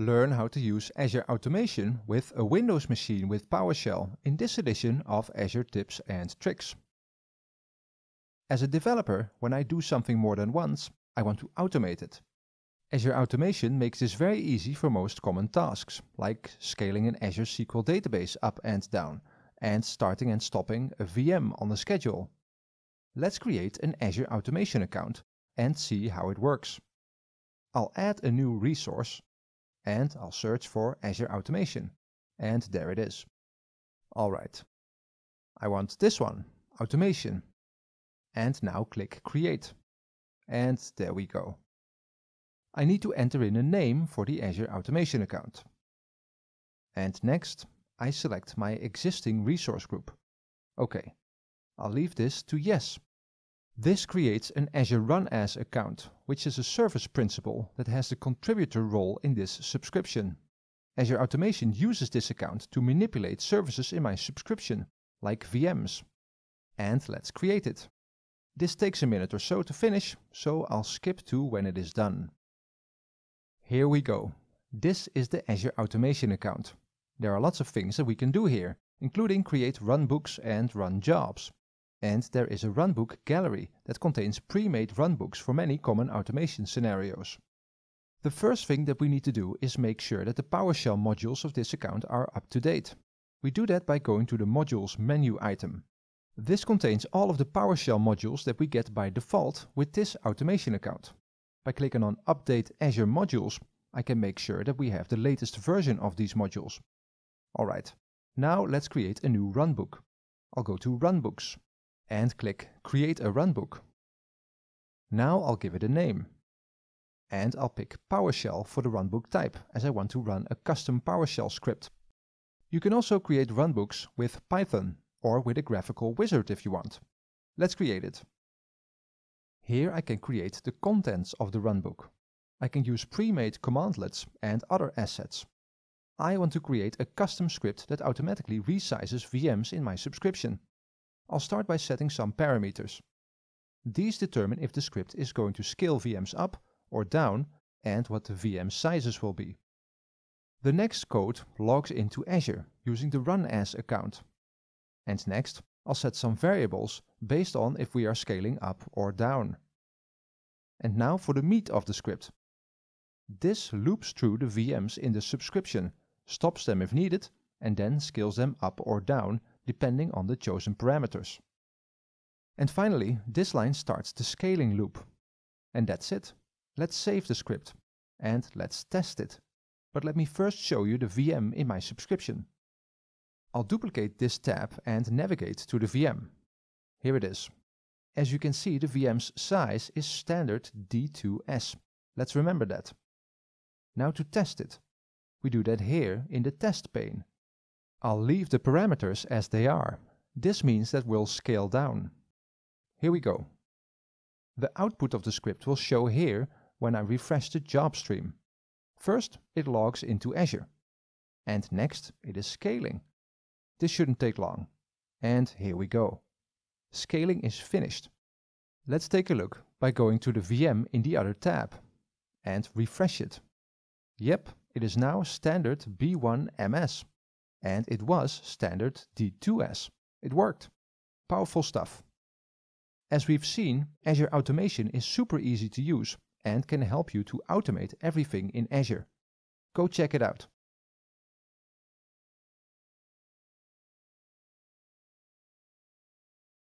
learn how to use Azure Automation with a Windows machine with PowerShell in this edition of Azure Tips and Tricks. As a developer, when I do something more than once, I want to automate it. Azure Automation makes this very easy for most common tasks, like scaling an Azure SQL database up and down, and starting and stopping a VM on a schedule. Let's create an Azure Automation account and see how it works. I'll add a new resource and I'll search for Azure Automation. And there it is. Alright. I want this one, Automation. And now click Create. And there we go. I need to enter in a name for the Azure Automation account. And next, I select my existing resource group. OK, I'll leave this to Yes. This creates an Azure Run As account, which is a service principal that has the contributor role in this subscription. Azure Automation uses this account to manipulate services in my subscription, like VMs. And let's create it. This takes a minute or so to finish, so I'll skip to when it is done. Here we go. This is the Azure Automation account. There are lots of things that we can do here, including create runbooks and run jobs. And there is a runbook gallery that contains pre-made runbooks for many common automation scenarios. The first thing that we need to do is make sure that the PowerShell modules of this account are up to date. We do that by going to the Modules menu item. This contains all of the PowerShell modules that we get by default with this automation account. By clicking on Update Azure Modules, I can make sure that we have the latest version of these modules. Alright, now let's create a new runbook. I'll go to Runbooks and click Create a Runbook. Now I'll give it a name. And I'll pick PowerShell for the runbook type, as I want to run a custom PowerShell script. You can also create runbooks with Python, or with a graphical wizard if you want. Let's create it. Here I can create the contents of the runbook. I can use pre-made commandlets and other assets. I want to create a custom script that automatically resizes VMs in my subscription. I'll start by setting some parameters. These determine if the script is going to scale VMs up or down and what the VM sizes will be. The next code logs into Azure using the Run As account. And next, I'll set some variables based on if we are scaling up or down. And now for the meat of the script. This loops through the VMs in the subscription, stops them if needed, and then scales them up or down depending on the chosen parameters. And finally, this line starts the scaling loop. And that's it. Let's save the script and let's test it. But let me first show you the VM in my subscription. I'll duplicate this tab and navigate to the VM. Here it is. As you can see, the VM's size is standard D2S. Let's remember that. Now to test it. We do that here in the test pane. I'll leave the parameters as they are. This means that we'll scale down. Here we go. The output of the script will show here when I refresh the job stream. First, it logs into Azure. And next, it is scaling. This shouldn't take long. And here we go. Scaling is finished. Let's take a look by going to the VM in the other tab and refresh it. Yep, it is now standard B1 MS and it was standard D2S. It worked. Powerful stuff. As we've seen, Azure Automation is super easy to use and can help you to automate everything in Azure. Go check it out.